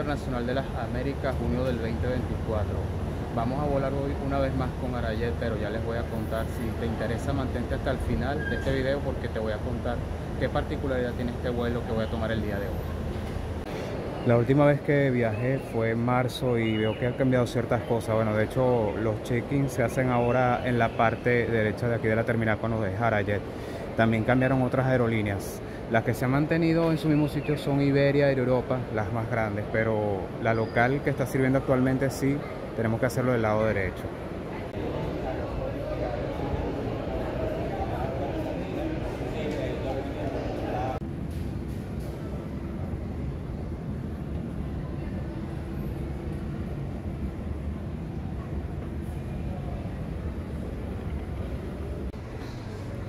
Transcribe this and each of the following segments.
Internacional de las Américas, junio del 2024. Vamos a volar hoy una vez más con Arayet, pero ya les voy a contar, si te interesa mantente hasta el final de este video porque te voy a contar qué particularidad tiene este vuelo que voy a tomar el día de hoy. La última vez que viajé fue en marzo y veo que han cambiado ciertas cosas. Bueno, de hecho los check-ins se hacen ahora en la parte derecha de aquí de la terminal cuando dejar Arayet. También cambiaron otras aerolíneas. Las que se han mantenido en su mismo sitio son Iberia y Europa, las más grandes, pero la local que está sirviendo actualmente sí, tenemos que hacerlo del lado derecho.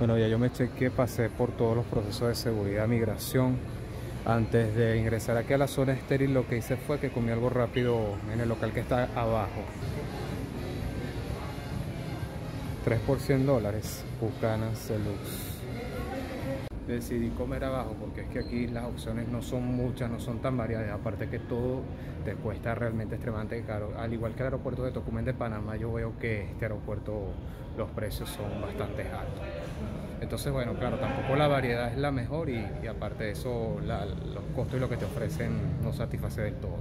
Bueno, ya yo me chequé, pasé por todos los procesos de seguridad, migración. Antes de ingresar aquí a la zona estéril, lo que hice fue que comí algo rápido en el local que está abajo. 3 por 100 dólares, Bucanas Deluxe. Decidí comer abajo porque es que aquí las opciones no son muchas, no son tan variadas. Aparte que todo te cuesta realmente extremadamente caro. Al igual que el aeropuerto de Tocumen de Panamá, yo veo que este aeropuerto los precios son bastante altos. Entonces, bueno, claro, tampoco la variedad es la mejor y, aparte de eso, los costos y lo que te ofrecen no satisface del todo.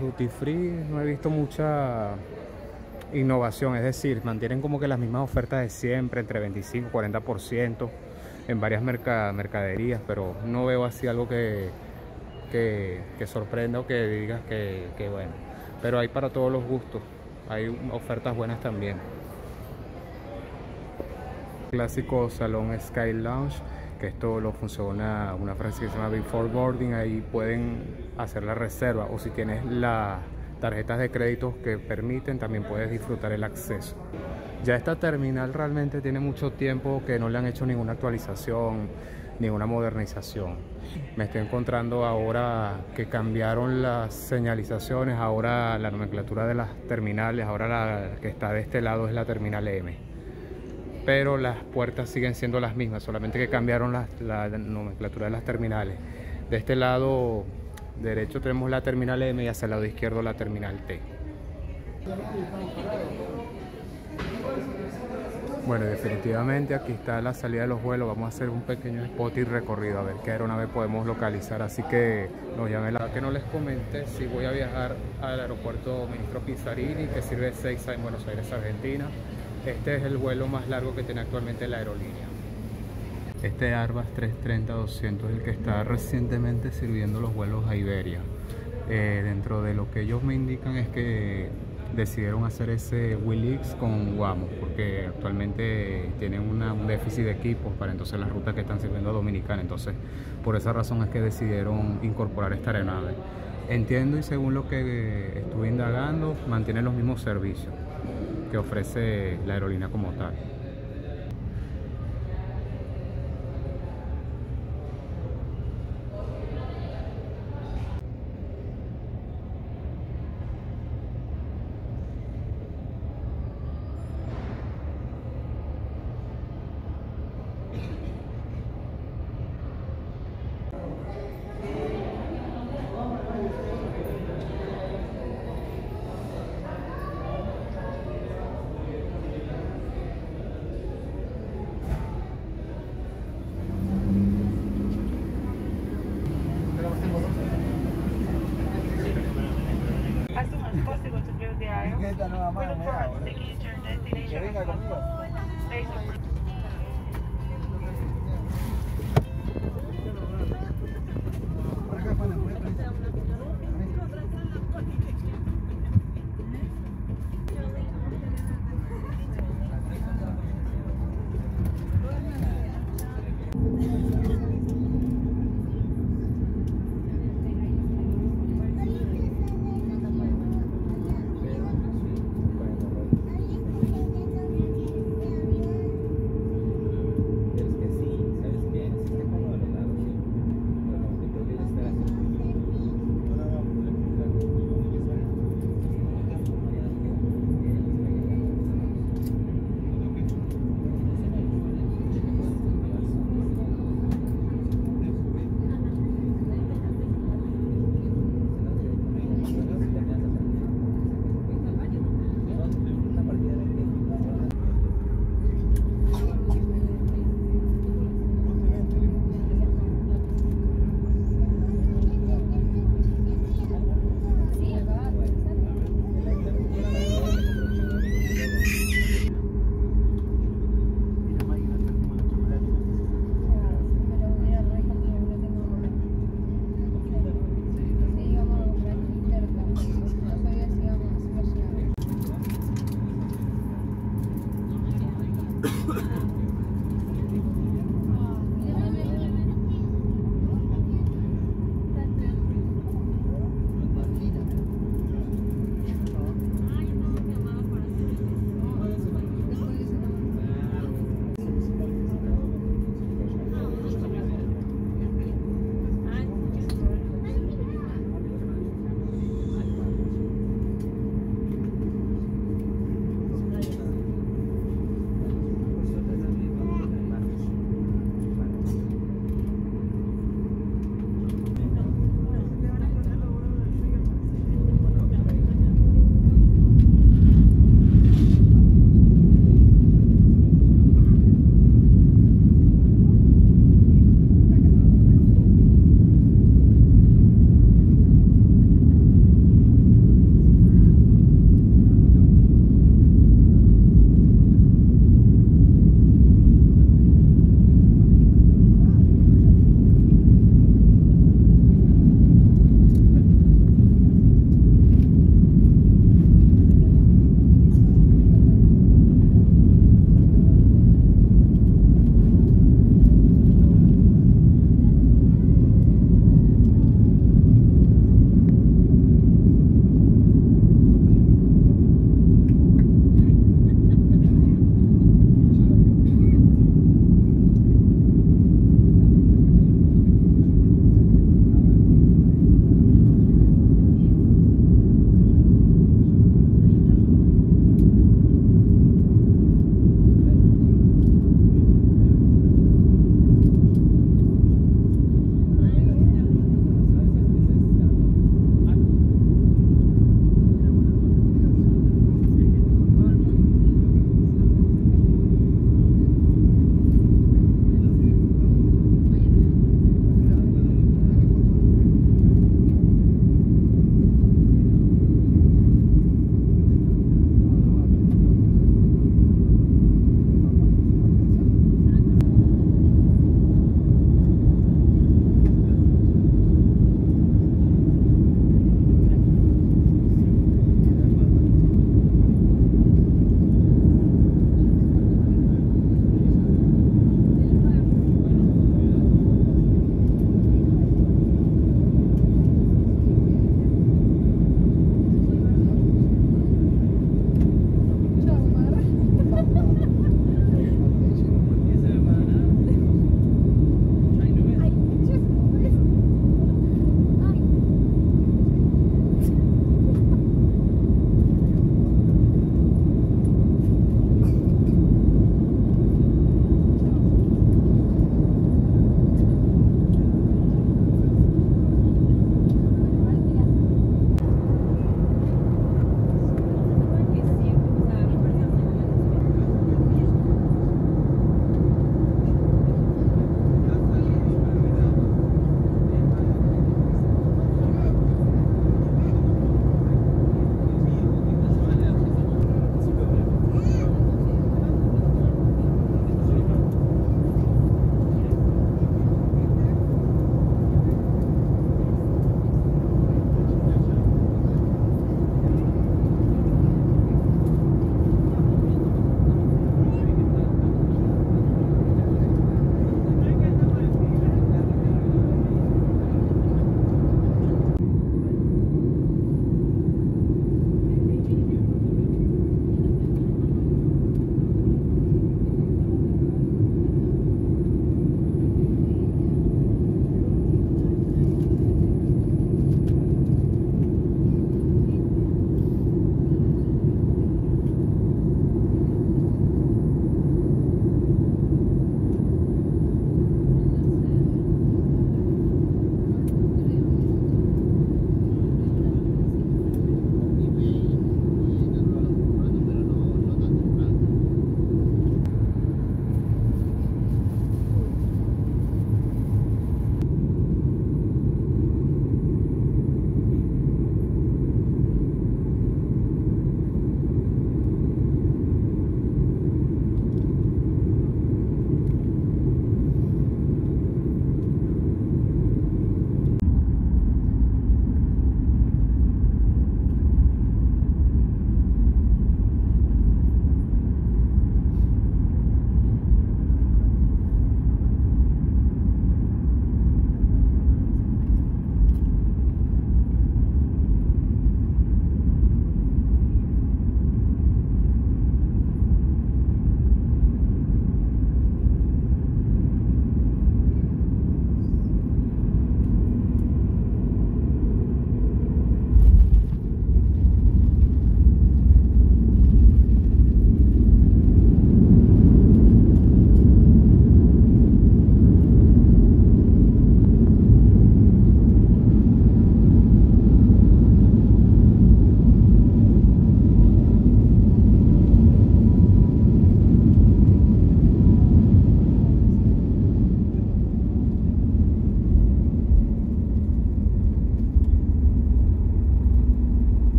Duty Free no he visto mucha innovación, es decir, mantienen como que las mismas ofertas de siempre, entre 25 y 40% en varias mercaderías, pero no veo así algo que, que, sorprenda o que digas que, que bueno. Pero hay para todos los gustos, hay ofertas buenas también. Clásico salón Sky Lounge que esto lo funciona una frase que se llama Before Boarding. Ahí pueden hacer la reserva. O si tienes las tarjetas de crédito que permiten también puedes disfrutar el acceso ya esta terminal realmente tiene mucho tiempo que no le han hecho ninguna actualización ninguna modernización me estoy encontrando ahora que cambiaron las señalizaciones ahora la nomenclatura de las terminales ahora la que está de este lado es la terminal M pero las puertas siguen siendo las mismas, solamente que cambiaron la, nomenclatura de las terminales. De este lado derecho tenemos la terminal M y hacia el lado izquierdo la terminal T. Bueno, definitivamente aquí está la salida de los vuelos. Vamos a hacer un pequeño spot y recorrido a ver qué aeronave podemos localizar. Así que nos llame la que no les comente si voy a viajar al aeropuerto Ministro Pizzarini que sirve 6 en Buenos Aires, Argentina. Este es el vuelo más largo que tiene actualmente la aerolínea. Este Airbus 330-200 es el que está recientemente sirviendo los vuelos a Iberia. Eh, dentro de lo que ellos me indican es que decidieron hacer ese Willix con Guamo porque actualmente tienen un déficit de equipos para entonces las rutas que están sirviendo a Dominicana entonces por esa razón es que decidieron incorporar esta aeronave entiendo y según lo que estuve indagando mantienen los mismos servicios que ofrece la aerolínea como tal.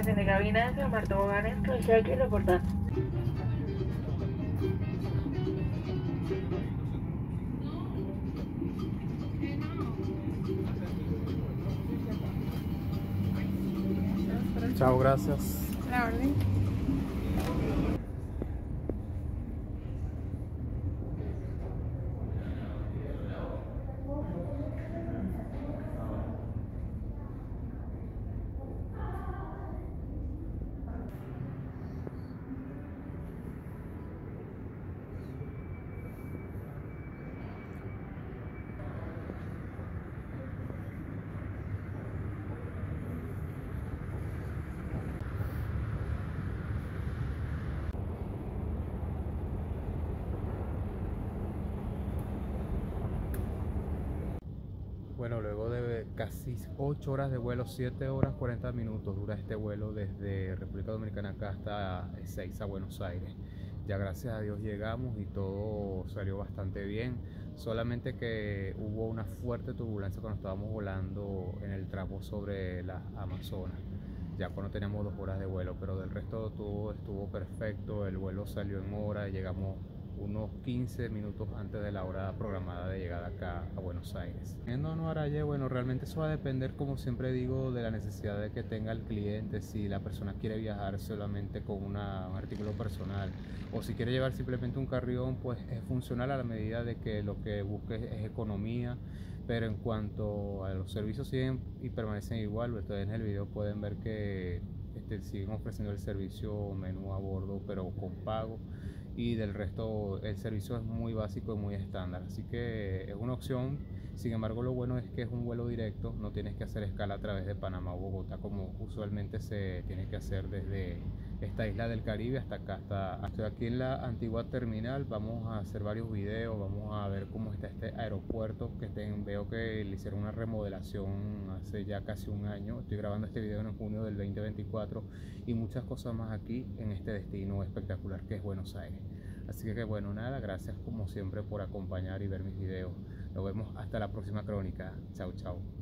Tripulación de cabina, San Martín Boganes, aquí reportando. Chao, gracias. La orden. Bueno, luego de casi 8 horas de vuelo, 7 horas 40 minutos dura este vuelo desde República Dominicana acá hasta Ezeiza, Buenos Aires. Ya gracias a Dios llegamos y todo salió bastante bien. Solamente que hubo una fuerte turbulencia cuando estábamos volando en el tramo sobre las Amazonas. Ya cuando teníamos dos horas de vuelo, pero del resto todo estuvo perfecto. El vuelo salió en hora, llegamos unos 15 minutos antes de la hora programada de llegada acá a Buenos Aires. No, no, Araye, bueno, realmente eso va a depender, como siempre digo, de la necesidad de que tenga el cliente, si la persona quiere viajar solamente con un artículo personal o si quiere llevar simplemente un carrión, pues es funcional a la medida de que lo que busque es economía, pero en cuanto a los servicios siguen y permanecen igual, ustedes en el video pueden ver que este, siguen ofreciendo el servicio menú a bordo, pero con pago y del resto el servicio es muy básico y muy estándar. Así que es una opción. Sin embargo, lo bueno es que es un vuelo directo, no tienes que hacer escala a través de Panamá o Bogotá como usualmente se tiene que hacer desde esta isla del Caribe hasta acá. Hasta, estoy aquí en la antigua terminal, vamos a hacer varios videos, vamos a ver cómo está este aeropuerto que veo que le hicieron una remodelación hace ya casi un año. Estoy grabando este video en junio del 2024 y muchas cosas más aquí en este destino espectacular que es Buenos Aires. Así que bueno, nada, gracias como siempre por acompañar y ver mis videos. Nos vemos hasta la próxima crónica. Chao, chao.